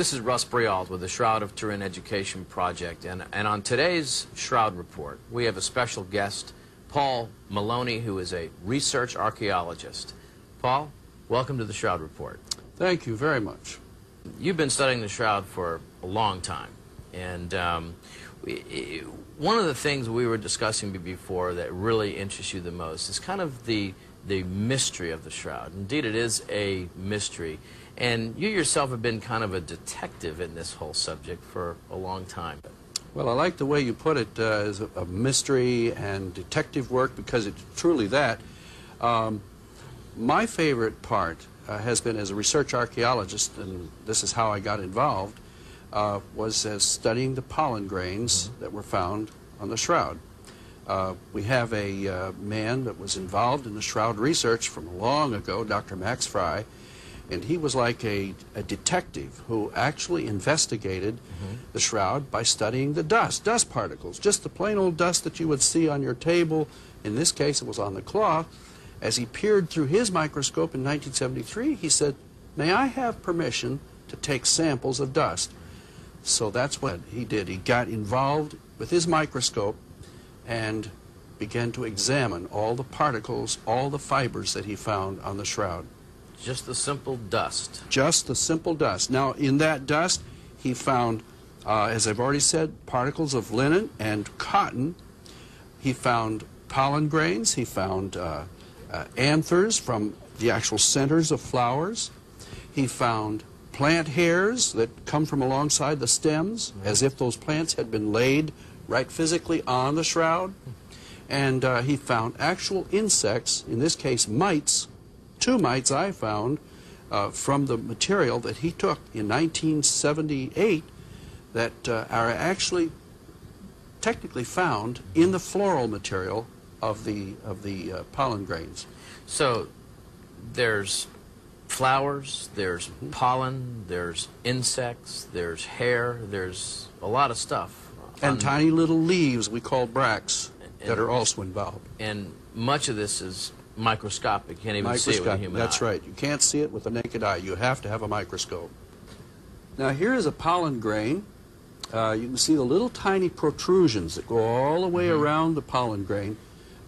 This is Russ Breault with the Shroud of Turin Education Project, and, and on today's Shroud Report, we have a special guest, Paul Maloney, who is a research archaeologist. Paul, welcome to the Shroud Report. Thank you very much. You've been studying the Shroud for a long time, and um, we, one of the things we were discussing before that really interests you the most is kind of the the mystery of the Shroud. Indeed, it is a mystery. And you yourself have been kind of a detective in this whole subject for a long time. Well, I like the way you put it uh, as a, a, mystery and detective work because it's truly that. Um, my favorite part uh, has been as a research archaeologist, and this is how I got involved, uh, was as studying the pollen grains mm -hmm. that were found on the shroud. Uh, we have a uh, man that was involved in the shroud research from long ago, Dr. Max Frei, and he was like a, a detective who actually investigated mm -hmm. the shroud by studying the dust, dust particles, just the plain old dust that you would see on your table. In this case, it was on the cloth. As he peered through his microscope in 1973, he said, may I have permission to take samples of dust? So that's what he did. He got involved with his microscope and began to examine all the particles, all the fibers that he found on the shroud. Just the simple dust. Just the simple dust. Now, in that dust, he found, uh, as I've already said, particles of linen and cotton. He found pollen grains. He found uh, uh, anthers from the actual centers of flowers. He found plant hairs that come from alongside the stems, -hmm. as if those plants had been laid right physically on the shroud. And uh, he found actual insects, in this case mites, two mites I found uh, from the material that he took in 1978 that uh, are actually technically found in the floral material of the, of the uh, pollen grains. So there's flowers, there's mm -hmm. pollen, there's insects, there's hair, there's a lot of stuff. And tiny little leaves we call bracts that are also involved. And much of this is microscopic. You can't even see it with a human That's eye. right. You can't see it with the naked eye. You have to have a microscope. Now here is a pollen grain. Uh, you can see the little tiny protrusions that go all the way mm -hmm. around the pollen grain.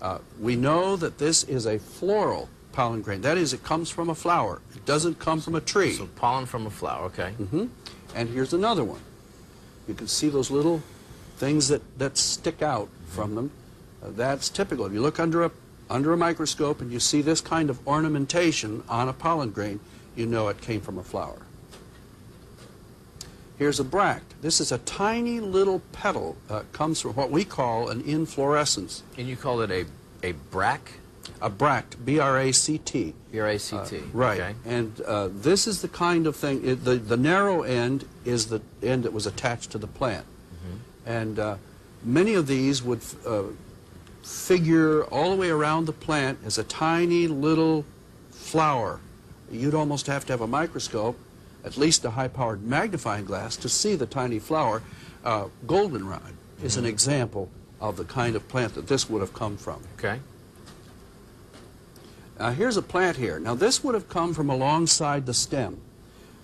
Uh, we know that this is a floral pollen grain. That is, it comes from a flower. It doesn't come from a tree. So pollen from a flower, okay. Mm -hmm. And here's another one. You can see those little things that, that stick out from them. Uh, that's typical. If you look under a under a microscope and you see this kind of ornamentation on a pollen grain, you know it came from a flower. Here's a bract. This is a tiny little petal. Uh, comes from what we call an inflorescence. And you call it a, a bract? A bract, B-R-A-C-T. B-R-A-C-T. Uh, right. Okay. And uh, this is the kind of thing, it, the, the narrow end is the end that was attached to the plant. Mm -hmm. And uh, many of these would uh, figure all the way around the plant as a tiny little flower. You'd almost have to have a microscope, at least a high-powered magnifying glass, to see the tiny flower. Uh, goldenrod is an mm-hmm. example of the kind of plant that this would have come from. Okay. Now here's a plant here. Now this would have come from alongside the stem.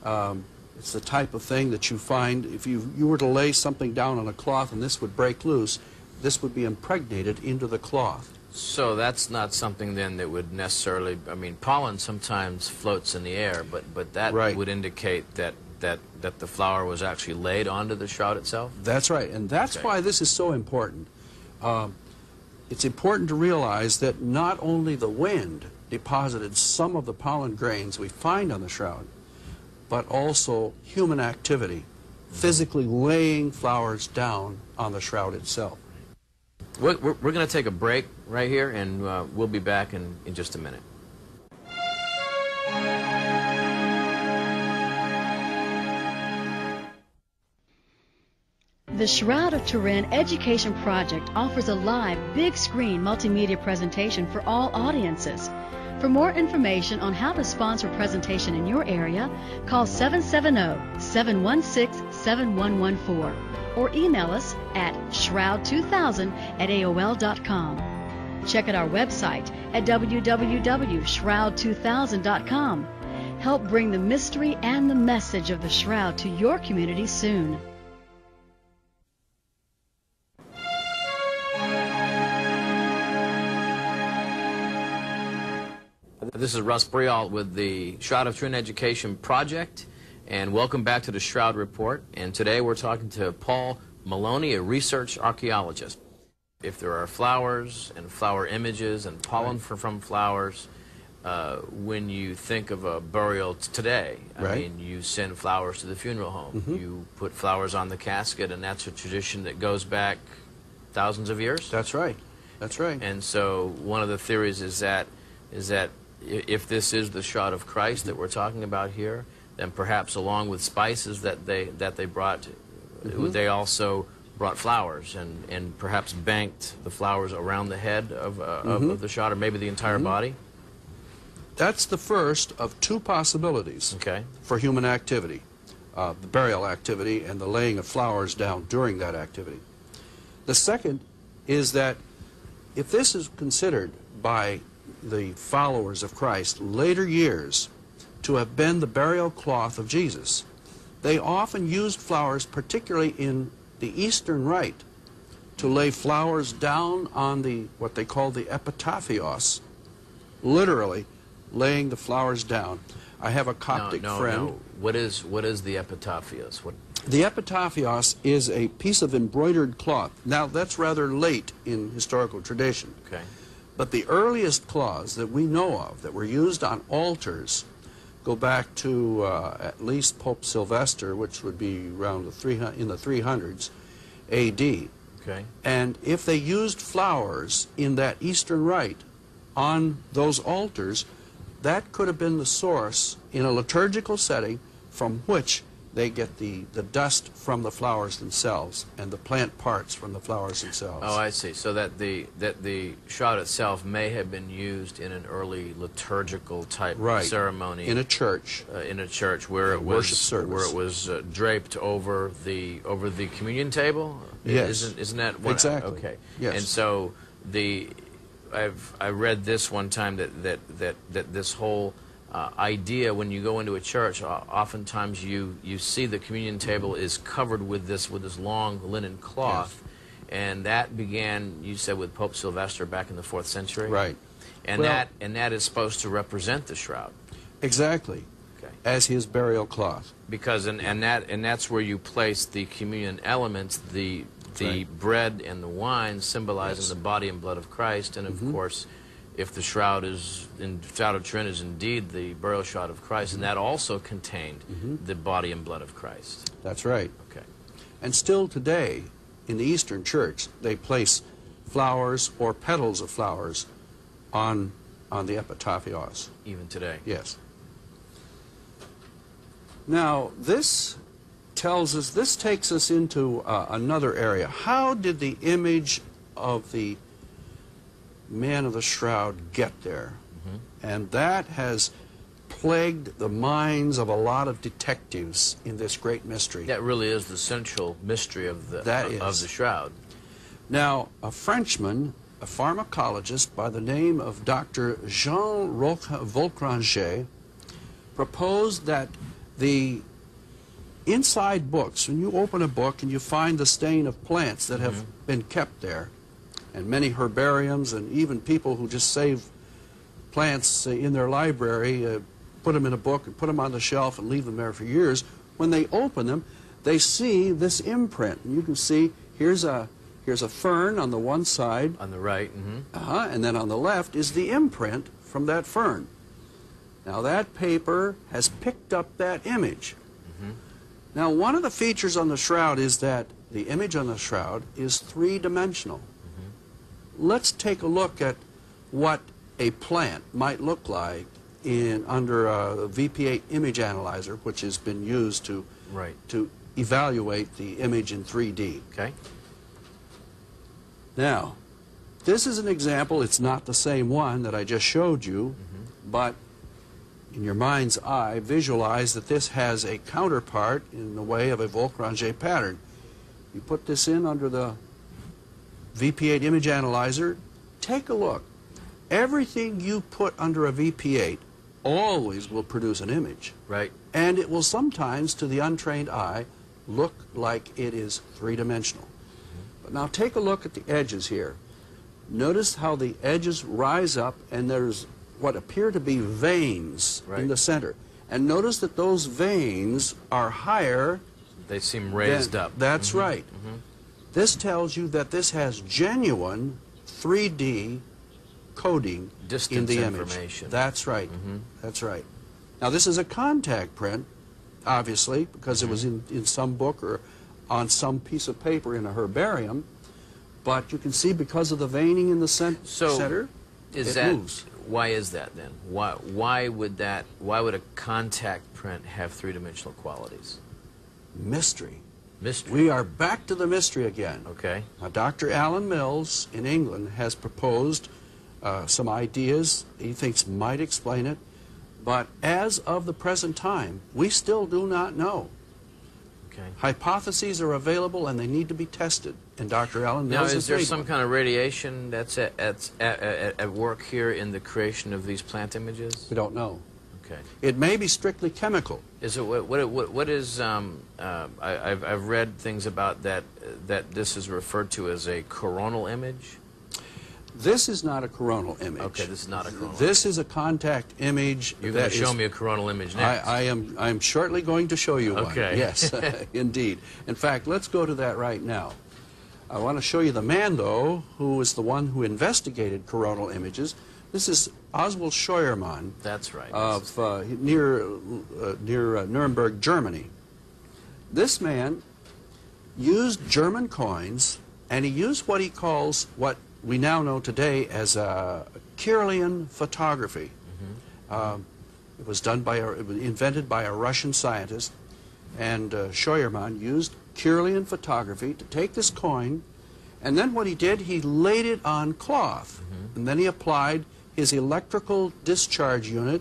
Um, it's the type of thing that you find if you, you were to lay something down on a cloth and this would break loose this would be impregnated into the cloth. So that's not something then that would necessarily, I mean, pollen sometimes floats in the air, but, but that right. would indicate that, that, that the flower was actually laid onto the shroud itself? That's right, and that's okay. why this is so important. Um, it's important to realize that not only the wind deposited some of the pollen grains we find on the shroud, but also human activity, physically laying flowers down on the shroud itself. We're, we're, going to take a break right here, and uh, we'll be back in, in just a minute. The Shroud of Turin Education Project offers a live, big screen multimedia presentation for all audiences. For more information on how to sponsor a presentation in your area, call 770 716 7114 or email us at shroud2000 at AOL.com. Check out our website at www.shroud2000.com. help bring the mystery and the message of the shroud to your community soon. This is Russ Breault with the Shroud of Turin Education Project, and welcome back to the Shroud Report. And today we're talking to Paul Maloney, a research archaeologist. If there are flowers and flower images and pollen Right. from, flowers, uh, when you think of a burial today, I Right. mean, you send flowers to the funeral home. You put flowers on the casket, and that's a tradition that goes back thousands of years. That's right. That's right. And so one of the theories is that is that if this is the shroud of Christ that we're talking about here, then perhaps along with spices that they that they brought, Mm-hmm. they also brought flowers and, and perhaps banked the flowers around the head of, uh, of, Mm-hmm. of the shot or maybe the entire body. That's the first of two possibilities Okay. for human activity uh, the burial activity and the laying of flowers down during that activity. The second is that if this is considered by the followers of Christ later years to have been the burial cloth of Jesus, they often used flowers, particularly in the Eastern Rite, to lay flowers down on the what they call the epitaphios, literally laying the flowers down. I have a Coptic no, no, friend. no. What is what is the epitaphios? What? The epitaphios is a piece of embroidered cloth. Now, that's rather late in historical tradition. Okay. But the earliest cloths that we know of that were used on altars go back to uh, at least Pope Sylvester, which would be around the 300, in the 300s AD. Okay. And if they used flowers in that Eastern rite on those altars, that could have been the source in a liturgical setting from which they get the, the dust from the flowers themselves and the plant parts from the flowers themselves. Oh, I see. So that the that the shroud itself may have been used in an early liturgical type right. ceremony In a church. uh, in a church where it worship was where it was uh, draped over the over the communion table. Yes. Isn't, isn't that what, Exactly. Okay. Yes. And so the I've I read this one time that that that that this whole uh, idea when you go into a church, uh, oftentimes you you see the communion table is covered with this with this long linen cloth, and that began you said with Pope Sylvester back in the fourth century. Right. And Well- that and that is supposed to represent the shroud. Exactly. Okay. As his burial cloth. because and, and that and that's where you place the communion elements the the Right. bread and the wine symbolizing Yes. The body and blood of Christ and of course if the shroud is in shroud of Turin is indeed the burial shroud of Christ and that also contained Mm-hmm. the body and blood of Christ That's right. okay And still today, in the Eastern Church, they place flowers or petals of flowers on, on the epitaphios. even today Yes. Now, this tells us, this takes us into uh, another area. How did the image of the man of the shroud get there? Mm-hmm. And that has plagued the minds of a lot of detectives in this great mystery. that really is the central mystery of the That of the shroud Now, a Frenchman, a pharmacologist by the name of Dr. Jean Roch- Volckringer, proposed that the inside books, when you open a book and you find the stain of plants that have mm-hmm. been kept there, and many herbariums and even people who just save plants uh, in their library, uh, put them in a book and put them on the shelf and leave them there for years, when they open them, they see this imprint. And you can see here's a here's a fern on the one side, on the right hmm uh-huh, and then on the left is the imprint from that fern. Now that paper has picked up that image. Now one of the features on the shroud is that the image on the shroud is three-dimensional. Let's take a look at what a plant might look like in under a VP8 image analyzer, which has been used to right to evaluate the image in 3D. okay Now, this is an example. It's not the same one that I just showed you, mm-hmm. but in your mind's eye, visualize that this has a counterpart in the way of a Volckringer pattern. You put this in under the VP8 image analyzer, take a look. Everything you put under a VP8 always will produce an image. Right. And it will sometimes, to the untrained eye, look like it is three-dimensional. But now take a look at the edges here. Notice how the edges rise up and there's what appear to be veins Right. in the center. And notice that those veins are higher They seem raised than- up. That's mm-hmm. right. Mm-hmm. This tells you that this has genuine 3D coding in the image. information. That's right. Mm-hmm. That's right. Now this is a contact print, obviously, because it was mm-hmm. in, in some book or on some piece of paper in a herbarium. But you can see because of the veining in the cen- So, center, Is it that moves. why is that then? Why why would that why would a contact print have three-dimensional qualities? Mystery. Mystery. We are back to the mystery again. okay. Now, Dr. Alan Mills in England has proposed uh, some ideas he thinks might explain it, but as of the present time, we still do not know. Okay. Hypotheses are available and they need to be tested, and Dr. Alan Now, Mills is has there some one. kind of radiation that's at, at, at, at, at work here in the creation of these plant images? We don't know. Okay. It may be strictly chemical. Is it what what what, what is um, uh, I, I've I've read things about that that this is referred to as a coronal image. This is not a coronal image. Okay, this is not a coronal. This is a contact image. You're going to show is- me a coronal image I, next. I am I'm shortly going to show you one. Okay. Yes, indeed. In fact, let's go to that right now. I want to show you the man, though, who is the one who investigated coronal images. This is Oswald Scheuermann That's right. of uh, near uh, near uh, Nuremberg, Germany. This man used German coins, and he used what he calls what we now know today as uh, Kirlian photography. Um, it was done by a, it was invented by a Russian scientist, and uh, Scheuermann used Kirlian photography to take this coin, and then what he did, he laid it on cloth, and then he applied his electrical discharge unit,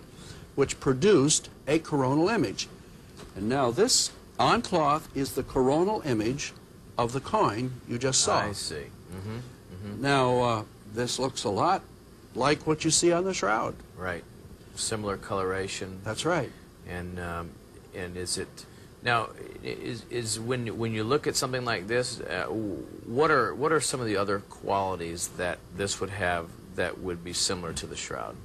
which produced a coronal image. And now this on cloth is the coronal image of the coin you just saw. I see. hmm Now uh, this looks a lot like what you see on the shroud. Right. Similar coloration. That's right. And um, and is it now is is when when you look at something like this, uh, what are what are some of the other qualities that this would have that would be similar to the shroud?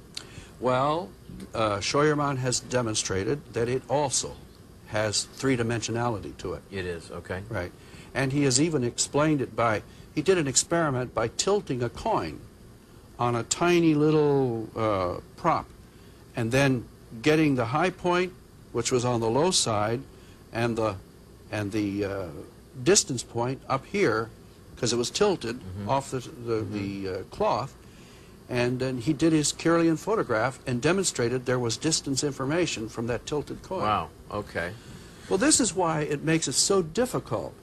Well, uh, Scheuermann has demonstrated that it also has three-dimensionality to it. It is okay. Right. And he has even explained it by, he did an experiment by tilting a coin on a tiny little uh, prop and then getting the high point, which was on the low side, and the, and the uh, distance point up here, because it was tilted off the, the, the uh, cloth. And then he did his Kirlian photograph and demonstrated there was distance information from that tilted coin. Wow. Okay. Well, this is why it makes it so difficult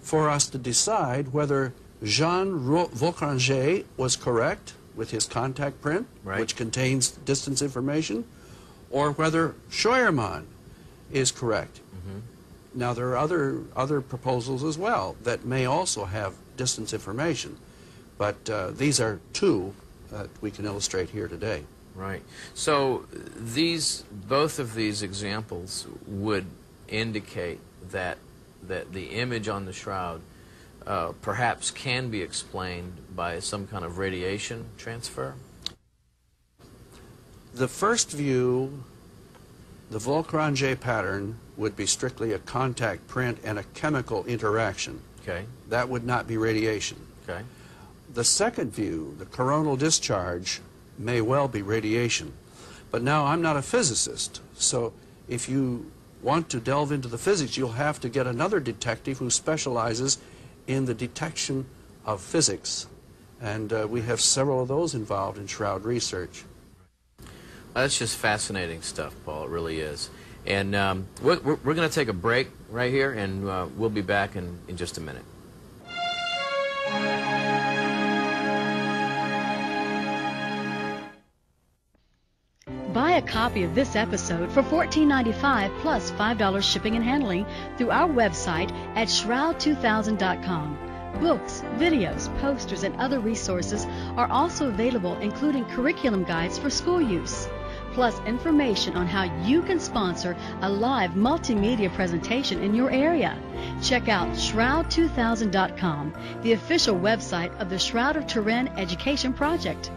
for us to decide whether Jean Volckringer was correct with his contact print, Right. which contains distance information, or whether Scheuermann is correct. Now, there are other, other proposals as well that may also have distance information, but uh, these are two that we can illustrate here today. Right. So these both of these examples would indicate that that the image on the shroud uh, perhaps can be explained by some kind of radiation transfer. The first view, the Volckringer pattern, would be strictly a contact print and a chemical interaction. Okay. That would not be radiation. Okay. The second view, the coronal discharge, may well be radiation. But now I'm not a physicist, so if you want to delve into the physics, you'll have to get another detective who specializes in the detection of physics. And uh, we have several of those involved in shroud research. That's just fascinating stuff, Paul. It really is. And um, we're, we're, we're going to take a break right here, and uh, we'll be back in, in just a minute. A copy of this episode for $14.95 plus $5 shipping and handling through our website at shroud2000.com. Books, videos, posters, and other resources are also available, including curriculum guides for school use. plus information on how you can sponsor a live multimedia presentation in your area. Check out shroud2000.com, the official website of the Shroud of Turin Education Project.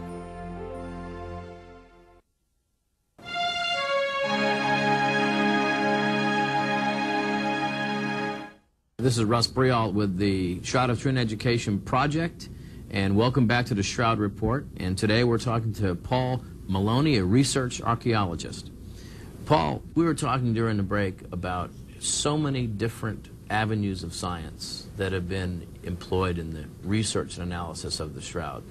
This is Russ Breault with the Shroud of Turin Education Project, and welcome back to the Shroud Report. And today we're talking to Paul Maloney, a research archaeologist. Paul, we were talking during the break about so many different avenues of science that have been employed in the research and analysis of the Shroud.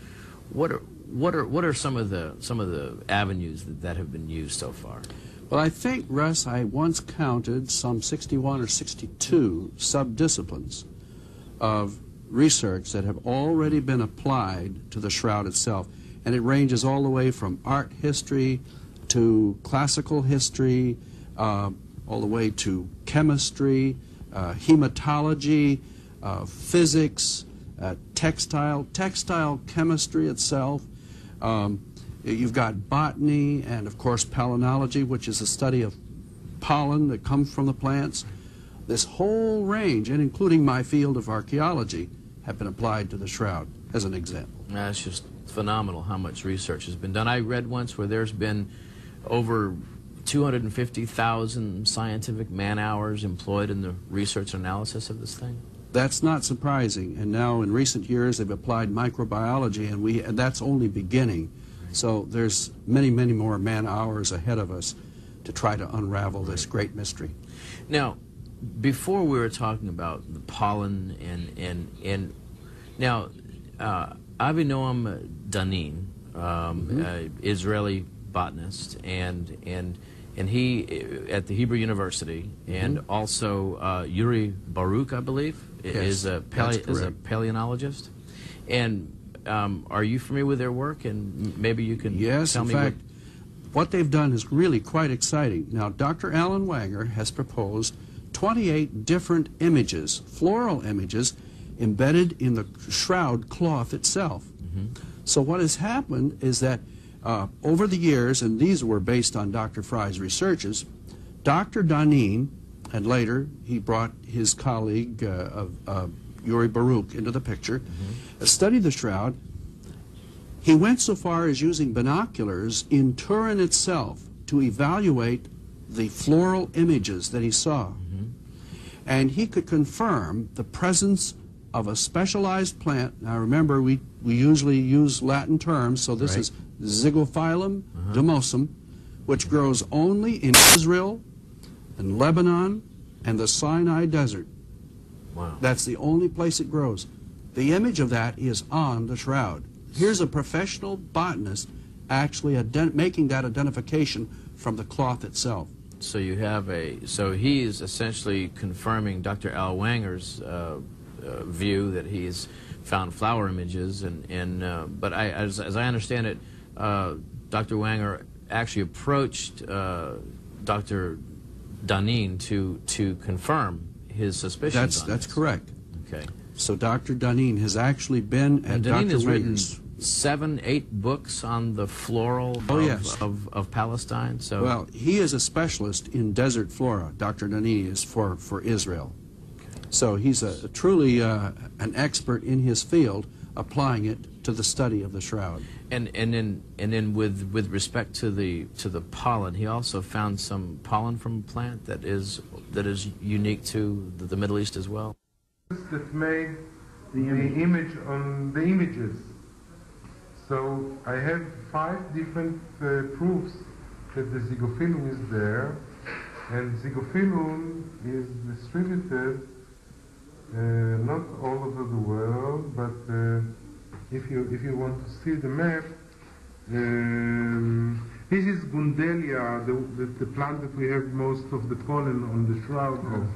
What are what are what are some of the some of the avenues that, that have been used so far? Well, I think, Russ, I once counted some 61 or 62 subdisciplines of research that have already been applied to the shroud itself. And it ranges all the way from art history to classical history, uh, all the way to chemistry, uh, hematology, uh, physics, uh, textile, textile chemistry itself. Um, You've got botany and, of course, palynology, which is the study of pollen that comes from the plants. This whole range, and including my field of archaeology, have been applied to the shroud, as an example. That's just phenomenal how much research has been done. I read once where there's been over 250,000 scientific man hours employed in the research and analysis of this thing. That's not surprising. And now, in recent years, they've applied microbiology, and, we, and that's only beginning. So there's many, many more man hours ahead of us to try to unravel this great mystery. Now, before we were talking about the pollen and and and now uh, Avinoam Danin, um, Mm-hmm. uh, Israeli botanist, and and and he uh, at the Hebrew University, and also uh, Yuri Baruch, I believe. Yes, is a pale- is a paleontologist, and. Um, are you familiar with their work? And maybe you can Yes, tell in me fact, what they've done is really quite exciting. Now, Dr. Alan Whanger has proposed 28 different images, floral images, embedded in the shroud cloth itself. So what has happened is that uh, over the years, and these were based on Dr. Frei's researches, Dr. Danin, and later he brought his colleague uh, of, uh, Yuri Baruch into the picture, uh, studied the shroud, he went so far as using binoculars in Turin itself to evaluate the floral images that he saw. And he could confirm the presence of a specialized plant. Now remember, we, we usually use Latin terms, so this Right. is Zygophyllum dumosum, which grows only in Israel, and Lebanon, and the Sinai Desert. Wow. That's the only place it grows. The image of that is on the shroud. Here's a professional botanist actually making that identification from the cloth itself. So you have a so he is essentially confirming Dr. Al Whanger's uh, uh, view that he's found flower images and and uh, but I as, as I understand it, uh, Dr. Wanger actually approached uh, Dr. Danin to to confirm his suspicions. That's, that's this. correct. Okay. So Dr. Danin has actually been at And Danin Dr. has written seven, eight books on the floral Oh, of, yes. of, of Palestine. So Well, he is a specialist in desert flora. Dr. Danin is for, for Israel. So he's a, truly uh, an expert in his field, applying it to the study of the shroud. And and then and then with with respect to the to the pollen, he also found some pollen from a plant that is that is unique to the, the Middle East as well. that made the image on the images. So I have five different uh, proofs that the zygophyllum is there, and zygophyllum is distributed uh, not all over the world, but uh, if you if you want to see the map, um, this is Gundelia, the, the, the plant that we have most of the pollen on the shroud of.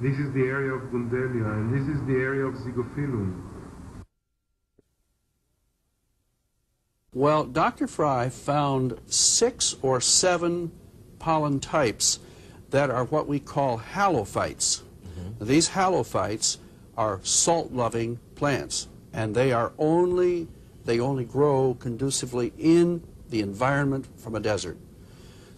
This is the area of Gundelia, and this is the area of Zygophyllum. Well, Dr. Frei found six or seven pollen types that are what we call halophytes. These halophytes are salt-loving plants, and they are only they only grow conducively in the environment from a desert.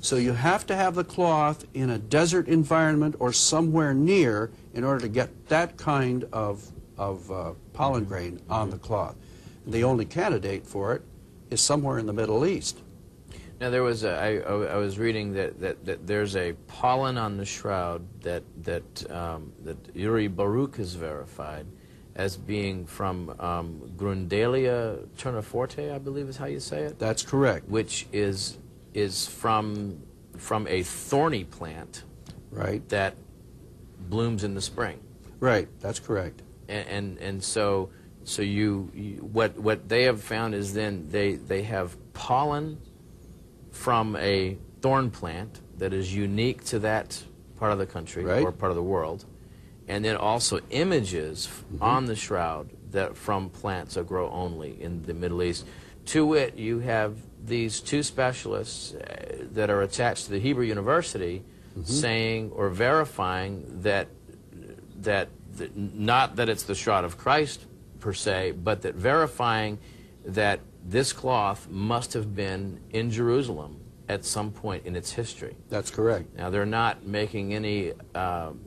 So you have to have the cloth in a desert environment or somewhere near in order to get that kind of, of uh, pollen grain on the cloth. And the only candidate for it is somewhere in the Middle East. Now there was a, I, I was reading that, that, that there's a pollen on the shroud that that um, that Uri Baruch has verified as being from um, tournefortii, I believe is how you say it. That's correct. Which is is from from a thorny plant Right. that blooms in the spring. Right. That's correct. and and, and so so you, you what what they have found is then they they have pollen from a thorn plant that is unique to that part of the country Right. or part of the world and then also images f- on the shroud that from plants that grow only in the Middle East to wit you have these two specialists uh, that are attached to the Hebrew University saying or verifying that that, that not that it's the shroud of Christ per se, but that verifying that this cloth must have been in Jerusalem at some point in its history. That's correct. Now they're not making any um,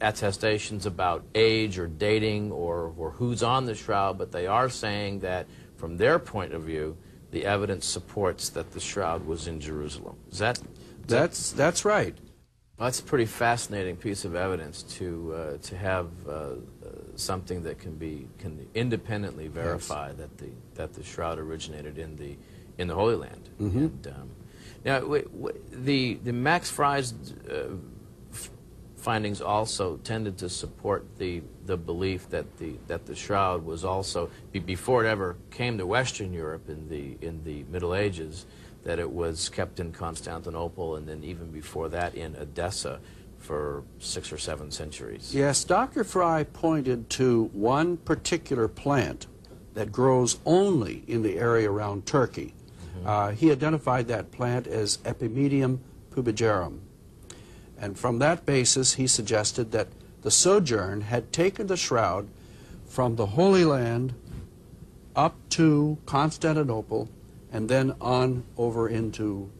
attestations about age or dating or, or who's on the shroud, but they are saying that from their point of view, the evidence supports that the shroud was in Jerusalem. Is that? That's that's right. That's a pretty fascinating piece of evidence to uh, to have uh, uh, something that can be can independently verify that the that the shroud originated in the in the Holy Land. And, um, now, the the Max Frei's uh, findings also tended to support the the belief that the that the shroud was also before it ever came to Western Europe in the in the Middle Ages that it was kept in Constantinople and then even before that in Edessa for six or seven centuries. Yes, Dr. Frei pointed to one particular plant that grows only in the area around Turkey. Uh, he identified that plant as Epimedium pubigerum. And from that basis, he suggested that the sojourn had taken the shroud from the Holy Land up to Constantinople and then on over into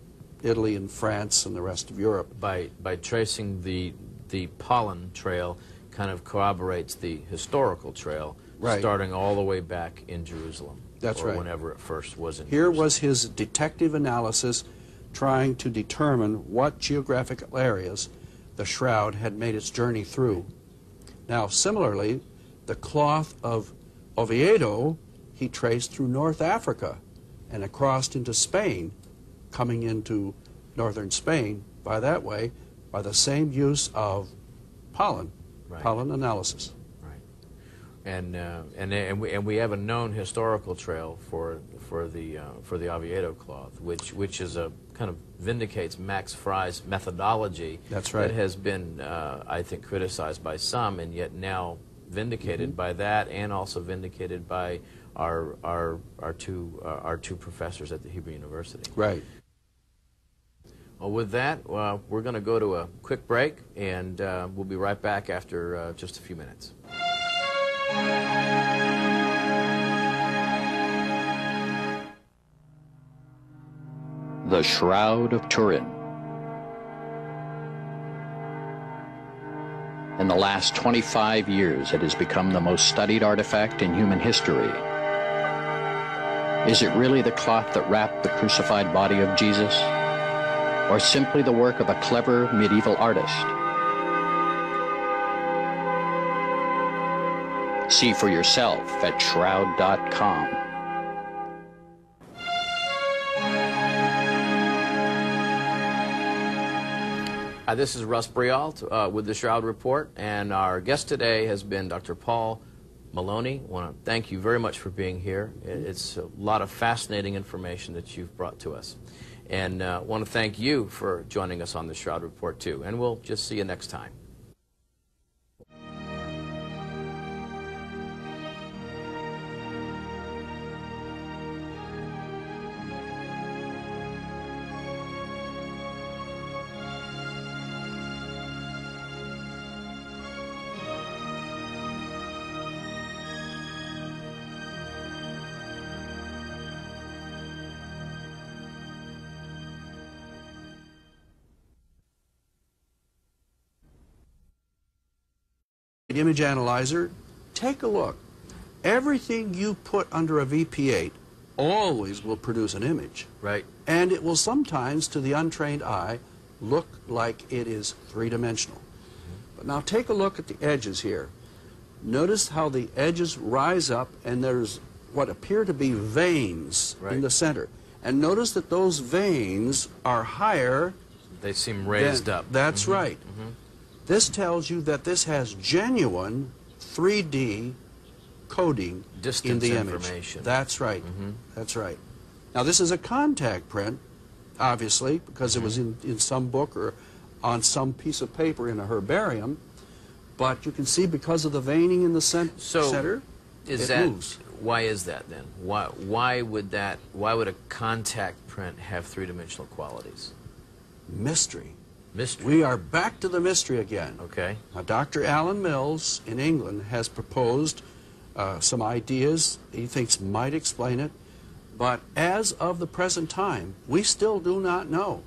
Italy and France and the rest of Europe. By by tracing the the pollen trail kind of corroborates the historical trail Right. starting all the way back in Jerusalem. That's or right. whenever it first was in Here Jerusalem. was his detective analysis trying to determine what geographical areas the shroud had made its journey through. Now, similarly, the cloth of Oviedo he traced through North Africa and across into Spain, coming into northern Spain by that way, by the same use of pollen, Right. pollen analysis. Right. And, uh, and, and, we, and we have a known historical trail for, for, the, uh, for the Oviedo cloth, which, which is a kind of vindicates Max Frei's methodology. That's right. That has been, uh, I think, criticized by some, and yet now vindicated Mm-hmm. by that, and also vindicated by our, our, our, two, uh, our two professors at the Hebrew University. Right. Well, with that, uh, we're going to go to a quick break, and uh, we'll be right back after uh, just a few minutes. The Shroud of Turin. In the last 25 years, it has become the most studied artifact in human history. Is it really the cloth that wrapped the crucified body of Jesus? Or simply the work of a clever medieval artist? See for yourself at shroud.com. Hi, this is Russ Breault uh, with the Shroud Report, and our guest today has been Dr. Paul Maloney. I want to thank you very much for being here. It's a lot of fascinating information that you've brought to us. And uh, want to thank you for joining us on the Shroud Report, too. And we'll just see you next time. Image analyzer, take a look. Everything you put under a VP8 always will produce an image. Right. And it will sometimes, to the untrained eye, look like it is three-dimensional. Mm-hmm. But now take a look at the edges here. Notice how the edges rise up and there's what appear to be veins Right. in the center. And notice that those veins are higher They seem raised than- up. That's mm-hmm. right. Mm-hmm. This tells you that this has genuine 3D coding in the image. information. That's right. Mm-hmm. That's right. Now this is a contact print, obviously, because it mm-hmm. was in, in some book or on some piece of paper in a herbarium. But you can see because of the veining in the cen- So, center, Is it that moves. why is that then? Why why would that why would a contact print have three-dimensional qualities? Mystery. Mystery. We are back to the mystery again. okay. Now, Dr. Alan Mills in England has proposed uh, some ideas he thinks might explain it, but as of the present time, we still do not know.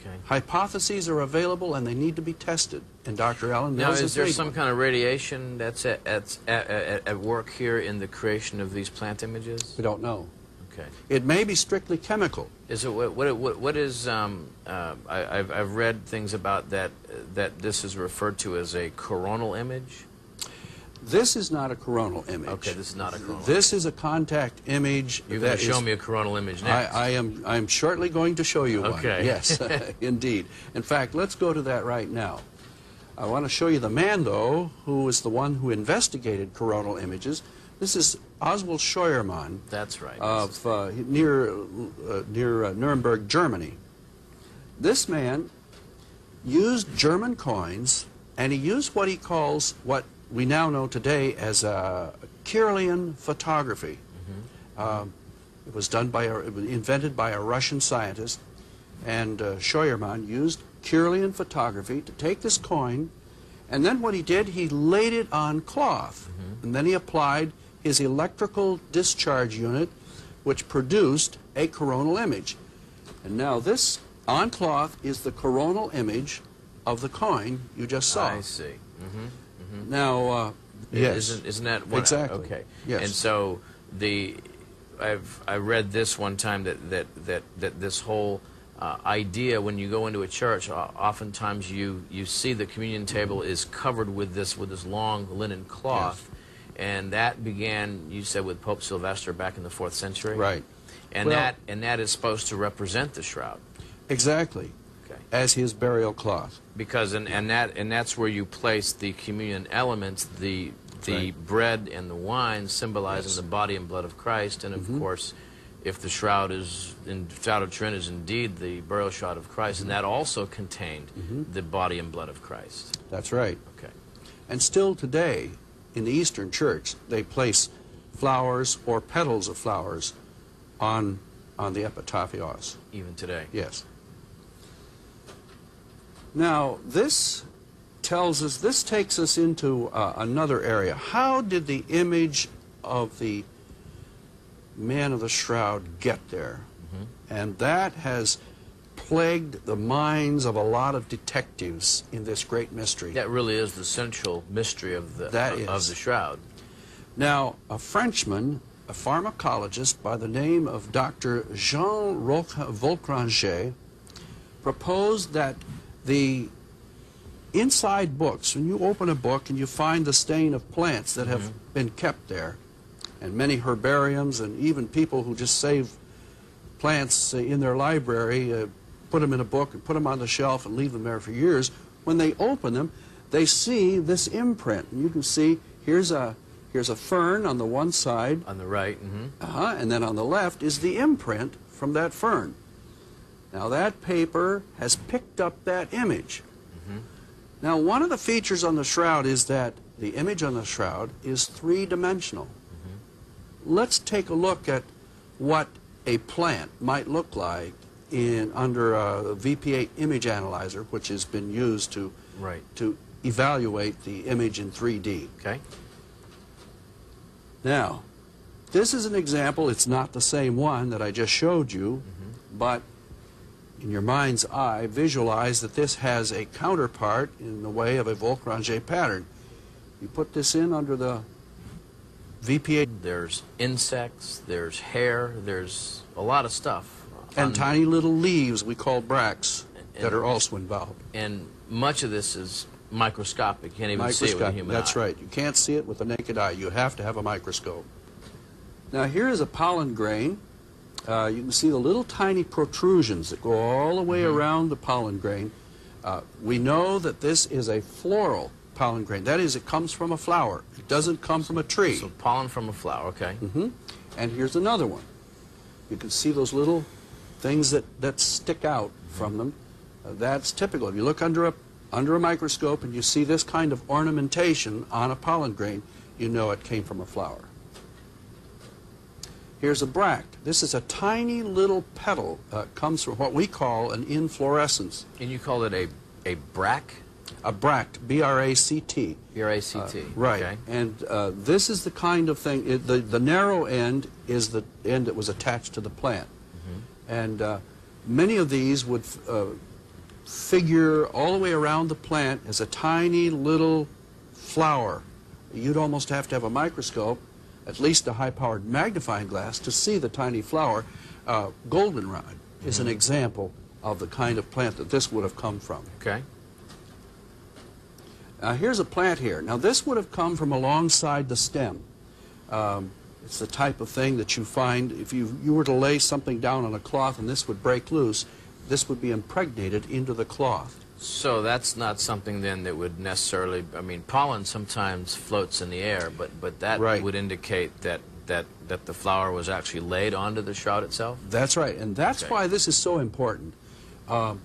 Okay. Hypotheses are available and they need to be tested, and Dr. Alan Now, Mills is has there some one. kind of radiation that's at, at, at, at at work here in the creation of these plant images? We don't know. Okay. It may be strictly chemical. Is it what what what, is um, uh, I, I've I've read things about that that this is referred to as a coronal image. This is not a coronal image. Okay, this is not a coronal. This is a contact image. You're going to show is- me a coronal image I, next. I am I'm shortly going to show you one. Okay. Yes, indeed. In fact, let's go to that right now. I want to show you the man, though, who is the one who investigated coronal images. This is Oswald Scheuermann That's right. of uh, near uh, near uh, Nuremberg, Germany. This man used German coins, and he used what he calls what we now know today as uh, Kirlian photography. Um, it was done by a, it was invented by a Russian scientist, and uh, Scheuermann used Kirlian photography to take this coin, and then what he did, he laid it on cloth, and then he applied his electrical discharge unit, which produced a coronal image. And now this on cloth is the coronal image of the coin you just saw. I see. Mm -hmm. Mm -hmm. Now, uh, yes, Isn't, isn't that what Exactly. okay. Yes. And so the I've I read this one time that that that that this whole uh, idea when you go into a church, o- oftentimes you you see the communion table is covered with this with this long linen cloth, and that began you said with Pope Sylvester back in the fourth century. Right. And Well- that and that is supposed to represent the shroud. exactly, Okay. as his burial cloth. because and, and that and that's where you place the communion elements the the right. bread and the wine symbolizing Yes. Mm-hmm. the body and blood of Christ and of course if the shroud is in shroud of Turin is indeed the burial shroud of Christ and that also contained Mm-hmm. the body and blood of Christ That's right. okay And still today, in the Eastern Church, they place flowers or petals of flowers on on the epitaphios. even today Yes. Now, this tells us, this takes us into uh, another area. How did the image of the man of the shroud get there? And that has plagued the minds of a lot of detectives in this great mystery. that really is the central mystery of the That of, of the shroud Now, a Frenchman, a pharmacologist by the name of Dr. Jean Roch- Volckringer, proposed that the inside books, when you open a book and you find the stain of plants that have been kept there, and many herbariums and even people who just save plants uh, in their library, uh, put them in a book and put them on the shelf and leave them there for years, when they open them, they see this imprint. And you can see here's a here's a fern on the one side, on the right hmm uh-huh, and then on the left is the imprint from that fern. Now that paper has picked up that image. Now one of the features on the shroud is that the image on the shroud is three-dimensional. Let's take a look at what a plant might look like in under a VP8 image analyzer, which has been used to right to evaluate the image in 3D. okay Now, this is an example. It's not the same one that I just showed you, mm-hmm. but in your mind's eye, visualize that this has a counterpart in the way of a Volckringer pattern. You put this in under the VP8 There's insects, there's hair, there's a lot of stuff. And tiny little leaves we call bracts that are also involved. And much of this is microscopic. You can't even see it with a human that's eye. right. You can't see it with the naked eye. You have to have a microscope. Now here is a pollen grain. Uh, you can see the little tiny protrusions that go all the way Mm-hmm. around the pollen grain. Uh, we know that this is a floral pollen grain. That is, it comes from a flower. It doesn't come from a tree. So pollen from a flower, okay. hmm And here's another one. You can see those little things that, that stick out from them. Uh, that's typical. If you look under a, under a microscope and you see this kind of ornamentation on a pollen grain, you know it came from a flower. Here's a bract. This is a tiny little petal. Uh, comes from what we call an inflorescence. And you call it a, a brack? A bract, B-R-A-C-T. B-R-A-C-T. Uh, right. Okay. And uh, this is the kind of thing, it, the, the narrow end is the end that was attached to the plant. Mm-hmm. And uh, many of these would uh, figure all the way around the plant as a tiny little flower. You'd almost have to have a microscope, at least a high-powered magnifying glass, to see the tiny flower. Uh, goldenrod is Mm-hmm. an example of the kind of plant that this would have come from. Okay. Now here's a plant here. Now this would have come from alongside the stem. Um, it's the type of thing that you find if you, you were to lay something down on a cloth and this would break loose, this would be impregnated into the cloth. So that's not something then that would necessarily, I mean, pollen sometimes floats in the air, but, but that Right. would indicate that, that, that the flower was actually laid onto the shroud itself? That's right, and that's Okay. why this is so important. Um,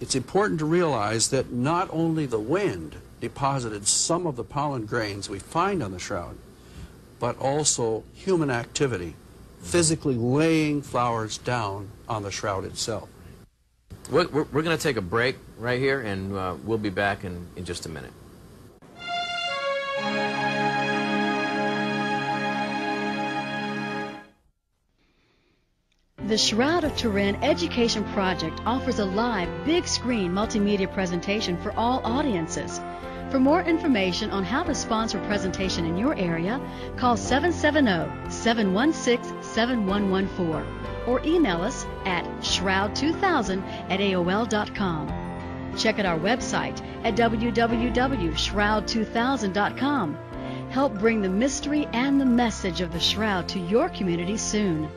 it's important to realize that not only the wind deposited some of the pollen grains we find on the shroud, but also human activity, physically laying flowers down on the shroud itself. We're, we're, we're going to take a break right here, and uh, we'll be back in, in just a minute. The Shroud of Turin Education Project offers a live, big screen multimedia presentation for all audiences. For more information on how to sponsor presentation in your area, call 770 716 7114 or email us at shroud2000 at AOL.com. Check out our website at www.shroud2000.com. Help bring the mystery and the message of the Shroud to your community soon.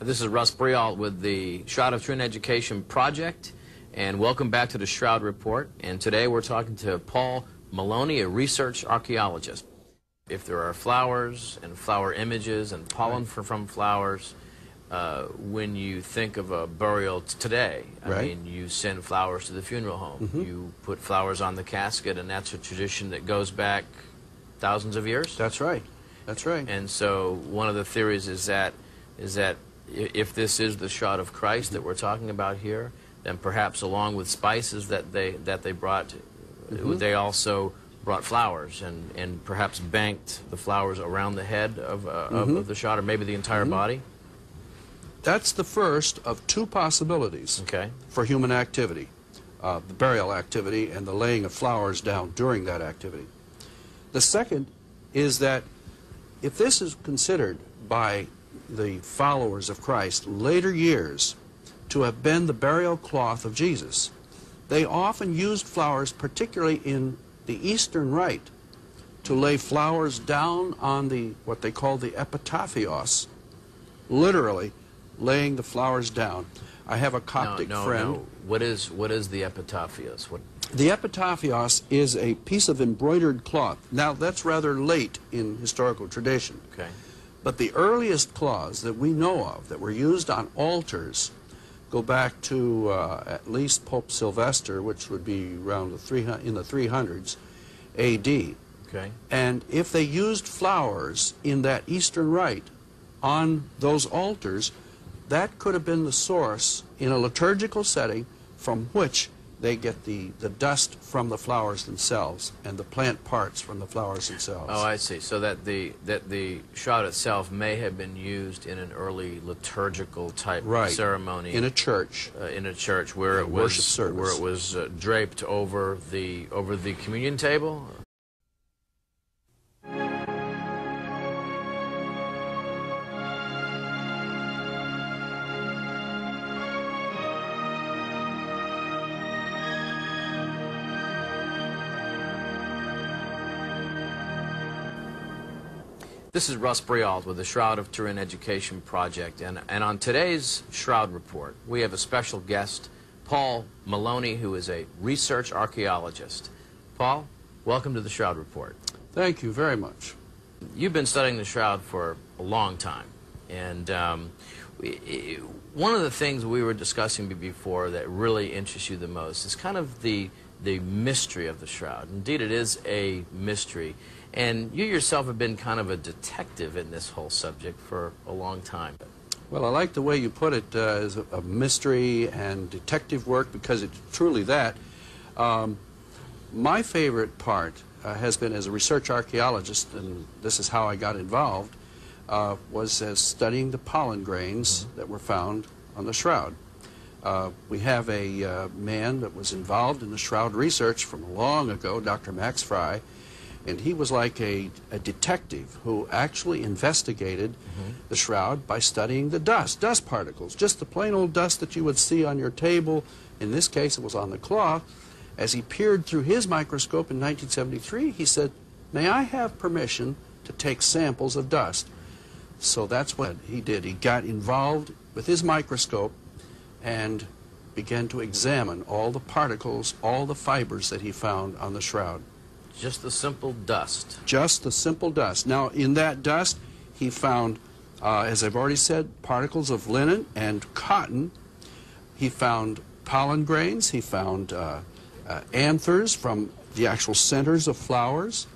This is Russ Breault with the Shroud of Turin Education Project, and welcome back to the Shroud Report. And today we're talking to Paul Maloney, a research archaeologist. If there are flowers and flower images and pollen fr- from flowers, uh, when you think of a burial t- today, I Right. mean, you send flowers to the funeral home. You put flowers on the casket, and that's a tradition that goes back thousands of years. That's right. That's right. And so one of the theories is that is that if this is the shot of Christ that we're talking about here, then perhaps along with spices that they that they brought, Mm-hmm. they also brought flowers and, and perhaps banked the flowers around the head of, uh, of, Mm-hmm. of the shot or maybe the entire body. That's the first of two possibilities Okay. for human activity uh, the burial activity and the laying of flowers down during that activity. The second is that if this is considered by the followers of Christ later years to have been the burial cloth of Jesus, they often used flowers, particularly in the Eastern Rite, to lay flowers down on the what they call the epitaphios, literally laying the flowers down. I have a No, Coptic no, friend. no. What is what is the epitaphios? What? The epitaphios is a piece of embroidered cloth. Now, that's rather late in historical tradition. Okay. But the earliest cloths that we know of that were used on altars go back to uh, at least Pope Sylvester, which would be around the 300, in the 300s AD. Okay. And if they used flowers in that Eastern rite on those altars, that could have been the source in a liturgical setting from which they get the, the dust from the flowers themselves and the plant parts from the flowers themselves. Oh, I see. So that the that the shroud itself may have been used in an early liturgical type right. ceremony In a church. uh, in a church where A it worship was service. where it was uh, draped over the over the communion table. This is Russ Breault with the Shroud of Turin Education Project, and, and on today's Shroud Report, we have a special guest, Paul Maloney, who is a research archaeologist. Paul, welcome to the Shroud Report. Thank you very much. You've been studying the Shroud for a long time, and um, we, one of the things we were discussing before that really interests you the most is kind of the the mystery of the Shroud. Indeed, it is a mystery, and you yourself have been kind of a detective in this whole subject for a long time. Well, I like the way you put it uh, as a, a mystery and detective work because it's truly that. Um, my favorite part uh, has been as a research archaeologist, and this is how I got involved, uh, was as studying the pollen grains that were found on the shroud. Uh, we have a uh, man that was involved in the shroud research from long ago, Dr. Max Frei, and he was like a, a detective who actually investigated mm-hmm. the shroud by studying the dust, dust particles, just the plain old dust that you would see on your table. In this case, it was on the cloth. As he peered through his microscope in 1973, he said, May I have permission to take samples of dust? So that's what he did. He got involved with his microscope and began to examine all the particles, all the fibers that he found on the shroud. Just the simple dust. Just the simple dust. Now, in that dust, he found, uh, as I've already said, particles of linen and cotton. He found pollen grains. He found uh, uh, anthers from the actual centers of flowers.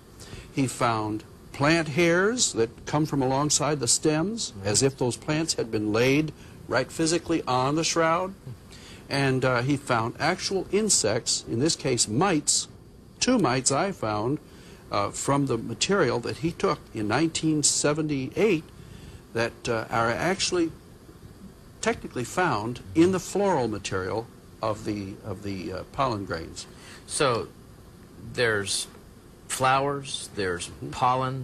He found plant hairs that come from alongside the stems, as if those plants had been laid right physically on the shroud. And uh, he found actual insects, in this case mites, two mites I found uh, from the material that he took in 1978 that uh, are actually technically found in the floral material of the, of the uh, pollen grains. So there's flowers, there's pollen,